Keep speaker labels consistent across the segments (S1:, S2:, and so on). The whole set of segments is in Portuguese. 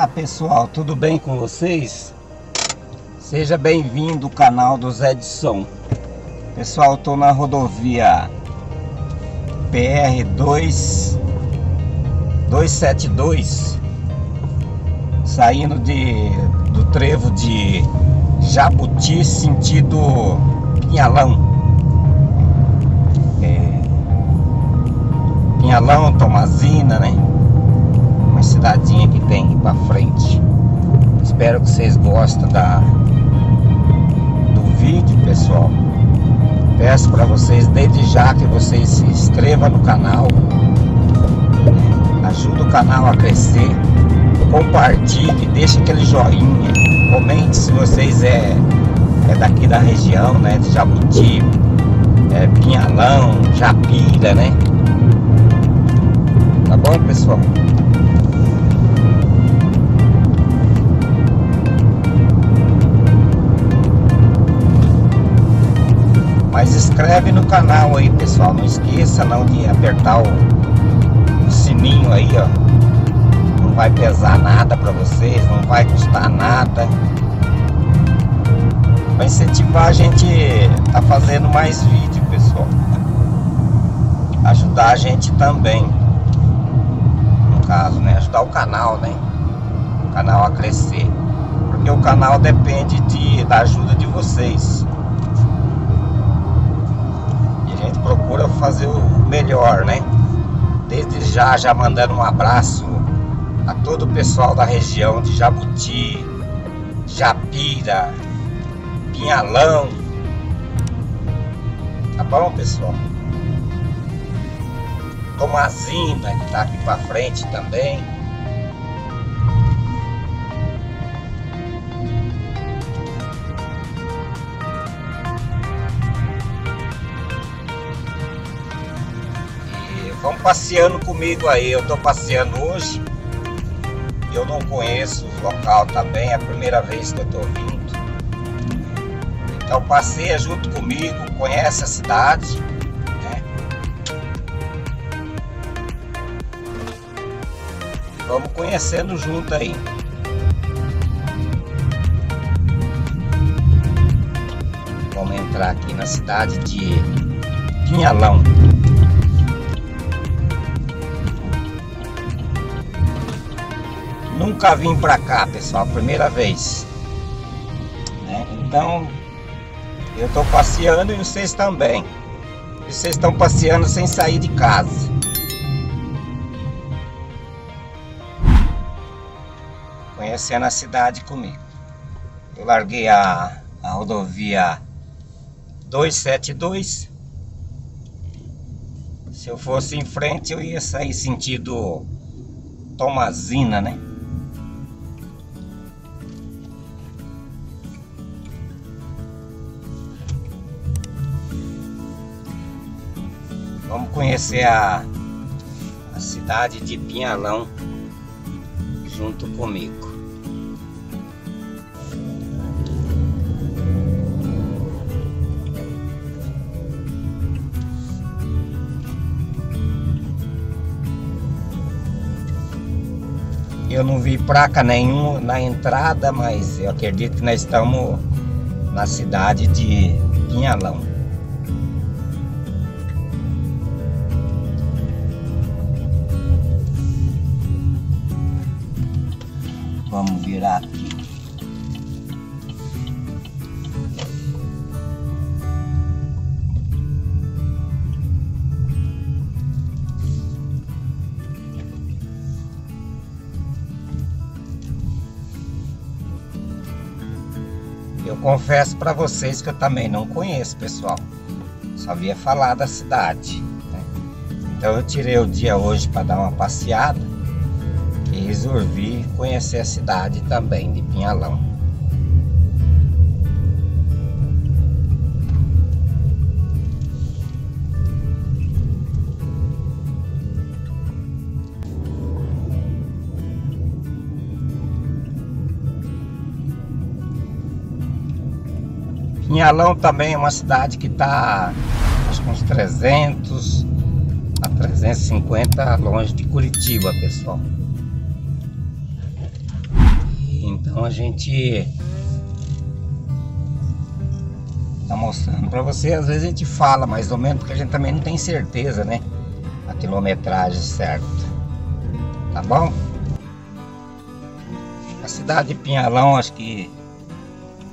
S1: Olá pessoal, tudo bem com vocês? Seja bem-vindo ao canal do Zé Edson. Pessoal, estou na rodovia PR 2 272 saindo de, do trevo de Jabuti sentido Pinhalão. É, Pinhalão, Tomazina, né? Uma cidadinha que tem pra frente. Espero que vocês gostem da, do vídeo, pessoal. Peço para vocês desde já que vocês se inscrevam no canal. Ajuda o canal a crescer compartilhe, deixe aquele joinha, comente se vocês é, é daqui da região, né, de Jabuti, é, Pinhalão, Japira, né? Tá bom, pessoal? Mas inscreve no canal aí, pessoal. Não esqueça não de apertar o, sininho aí, ó não vai pesar nada para vocês, não vai custar nada. Vai incentivar a gente a fazendo mais vídeo, pessoal. Ajudar a gente também. No caso, né? Ajudar o canal, né? O canal a crescer. Porque o canal depende de, da ajuda de vocês. Gente procura fazer o melhor, né? Desde já, já mandando um abraço a todo o pessoal da região de Jabuti, Japira, Pinhalão. Tá bom, pessoal? Tomazina, que tá aqui pra frente também. Vamos passeando comigo aí. Eu tô passeando hoje eu não conheço o local também, é a primeira vez que eu estou vindo. Então passeia junto comigo, conhece a cidade. Né? Vamos conhecendo junto aí. Vamos entrar aqui na cidade de Pinhalão. Nunca vim pra cá, pessoal, primeira vez. Né? Então, eu tô passeando e vocês também. E vocês estão passeando sem sair de casa. Conhecendo a cidade comigo. Eu larguei a, a rodovia 272. Se eu fosse em frente, eu ia sair sentido Tomazina, né? Vamos conhecer a, a cidade de Pinhalão junto comigo. Eu não vi placa nenhuma na entrada, mas eu acredito que nós estamos na cidade de Pinhalão. Aqui. Eu confesso para vocês que eu também não conheço, pessoal. Só havia falar da cidade. Né? Então eu tirei o dia hoje para dar uma passeada e resolvi conhecer a cidade também de Pinhalão. Pinhalão também é uma cidade que está uns 300 a 350 longe de Curitiba, pessoal. Então a gente tá mostrando para você, às vezes a gente fala mais ou menos, porque a gente também não tem certeza, né? A quilometragem certa. Tá bom? A cidade de Pinhalão, acho que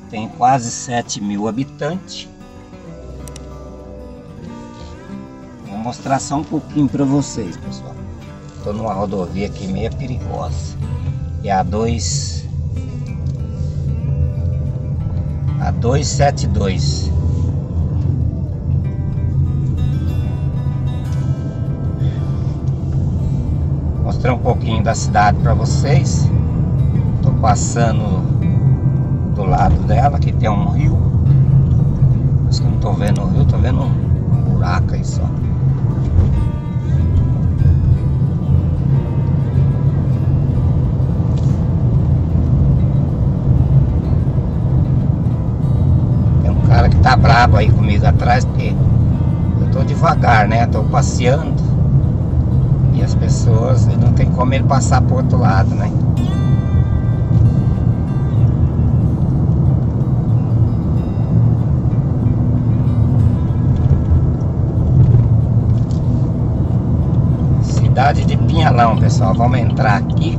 S1: tem quase 7 mil habitantes. Vou mostrar só um pouquinho para vocês, pessoal. Estou numa rodovia aqui meio perigosa. É a 2 a 272. Mostrar um pouquinho da cidade para vocês. Tô passando do lado dela, que tem um rio. Acho que não tô vendo o rio, tô vendo um buraco aí só. Tá brabo aí comigo atrás, porque eu tô devagar, né? Tô passeando. E as pessoas, não tem como ele passar pro outro lado, né? Cidade de Pinhalão, pessoal. Vamos entrar aqui.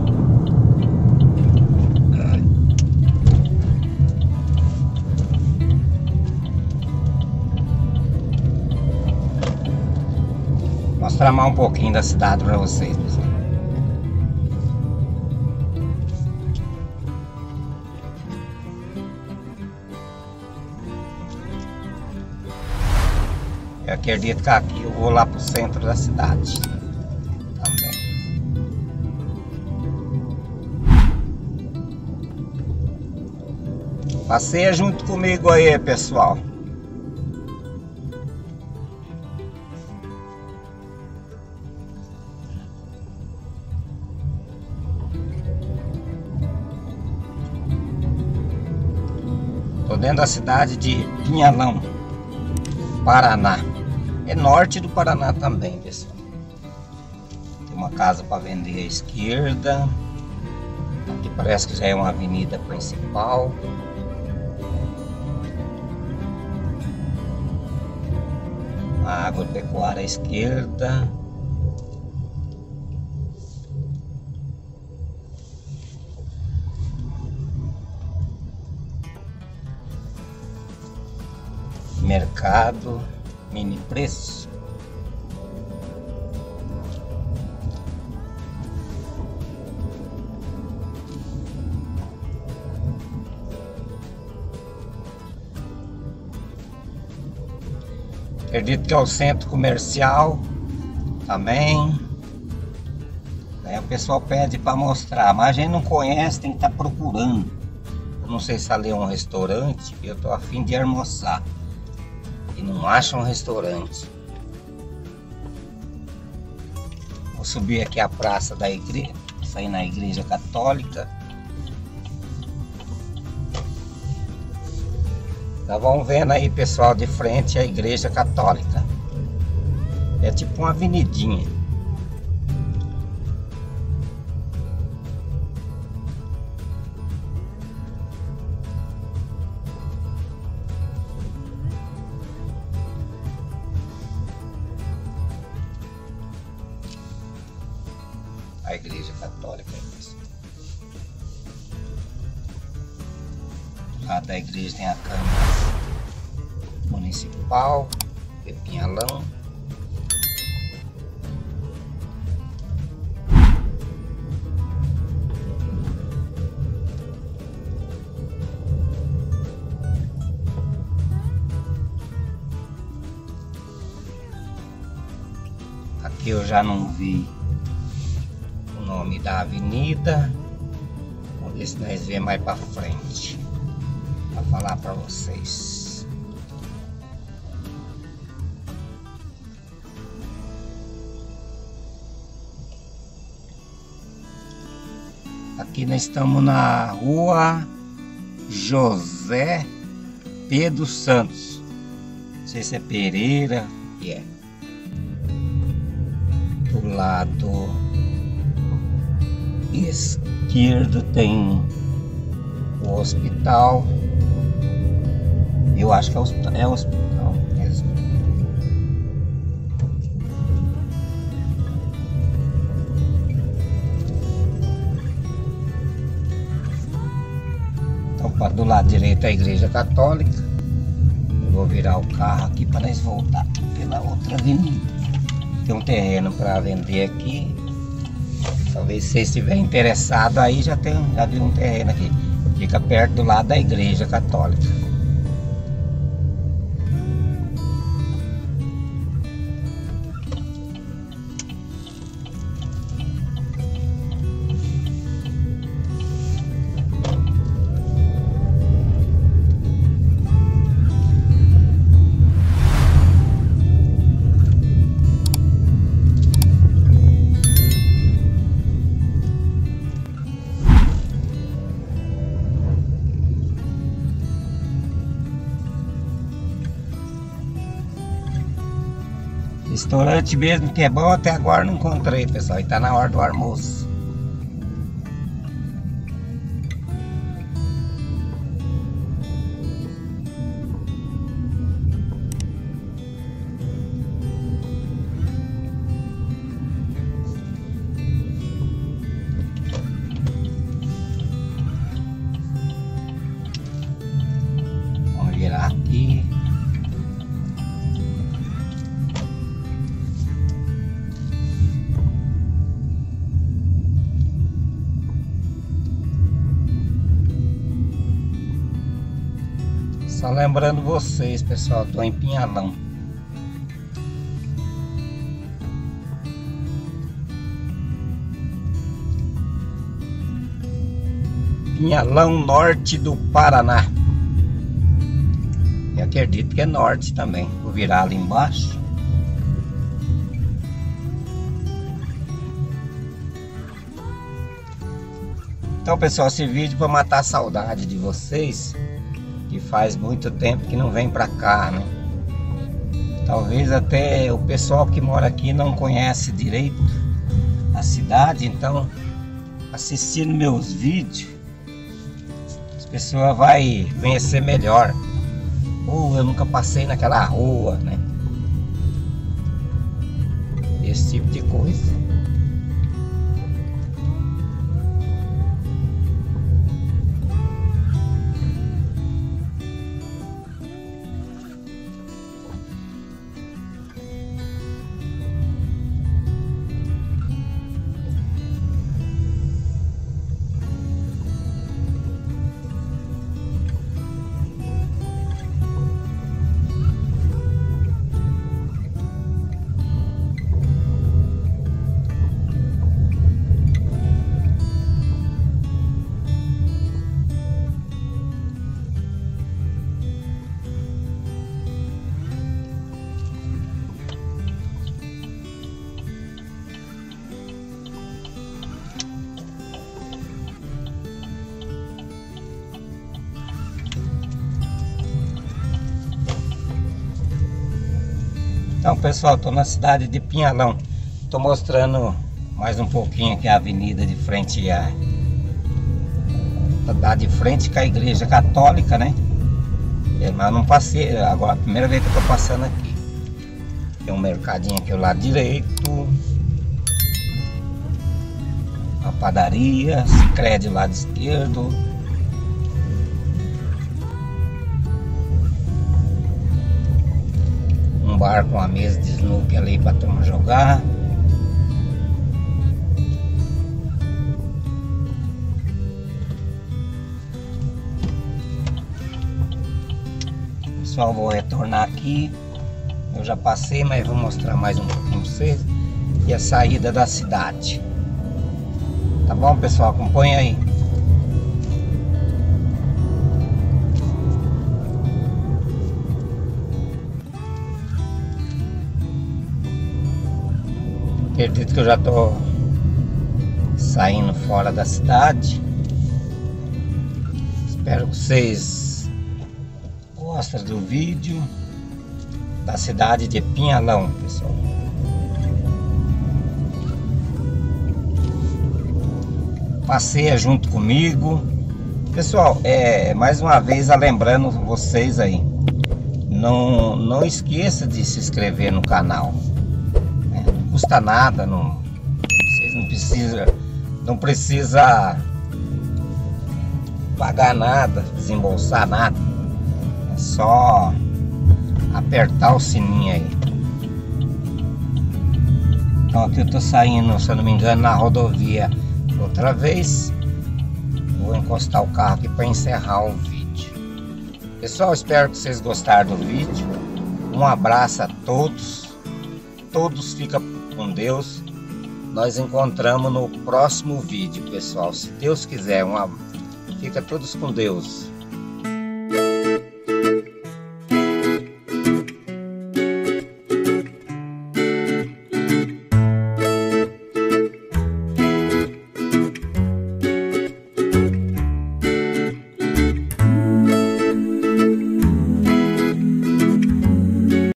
S1: Mostrar um pouquinho da cidade para vocês. Eu acredito que aqui eu vou lá pro centro da cidade. Passeia junto comigo aí, pessoal. Dentro da cidade de Pinhalão, Paraná. É norte do Paraná também, pessoal. Tem uma casa para vender à esquerda. Aqui parece que já é uma avenida principal. Uma agropecuária à esquerda. Mercado, mini preço. Acredito que é o centro comercial também. Aí o pessoal pede para mostrar, mas a gente não conhece, tem que estar tá procurando. Eu não sei se ali é um restaurante, eu tô afim de almoçar não acha um restaurante. Vou subir aqui a praça da igreja, sair na igreja católica. Tá vão vendo aí pessoal de frente à igreja católica. É tipo uma avenidinha. Lá da igreja tem a Câmara Municipal de Pinhalão. Aqui eu já não vi nome da avenida. Vamos ver se nós vemos mais para frente. Falar para vocês. Aqui nós estamos na rua José Pedro Santos. Não sei se é Pereira, que é. Do lado esquerdo tem o hospital. Eu acho que é o hospital, é o hospital mesmo. Então, do lado direito é a igreja católica. Eu vou virar o carro aqui para nós voltar pela outra avenida. Tem um terreno para vender aqui. Talvez se vocês estiverem interessados aí já tem já viu um terreno aqui. Fica perto do lado da igreja católica. Restaurante mesmo que é bom até agora não encontrei, pessoal. E tá na hora do almoço. Só lembrando vocês, pessoal, tô em Pinhalão. Pinhalão Norte do Paraná. Eu acredito que é norte também. Vou virar ali embaixo. Então, pessoal, esse vídeo para matar a saudade de vocês que faz muito tempo que não vem para cá, né? Talvez até o pessoal que mora aqui não conhece direito a cidade, então assistindo meus vídeos, as pessoas vai conhecer melhor. Ou eu nunca passei naquela rua, né? Esse tipo de coisa. Então pessoal, estou na cidade de Pinhalão. Estou mostrando mais um pouquinho aqui a avenida de frente a Dá de frente com a igreja católica, né? É, mas não passei, agora a primeira vez que eu tô passando aqui. Tem um mercadinho aqui ao lado direito. Uma padaria, Cicred do lado esquerdo bar com a mesa de snooker ali pra turma jogar. Pessoal, vou retornar aqui. Eu já passei, mas vou mostrar mais um pouquinho pra vocês. E a saída da cidade. Tá bom, pessoal? Acompanha aí. Acredito que eu já tô saindo fora da cidade. Espero que vocês gostem do vídeo da cidade de Pinhalão, pessoal. Passeia junto comigo Pessoal, é, mais uma vez lembrando vocês aí, não, não esqueça de se inscrever no canal. Custa nada, não, vocês não precisa, não precisa pagar nada, desembolsar nada. É só apertar o sininho aí. Então aqui eu tô saindo, se eu não me engano, na rodovia outra vez. Vou encostar o carro aqui para encerrar o vídeo. Pessoal, espero que vocês gostaram do vídeo. Um abraço a todos. Todos fica com Deus. Nós encontramos no próximo vídeo, pessoal. Se Deus quiser, uma... fica todos com Deus.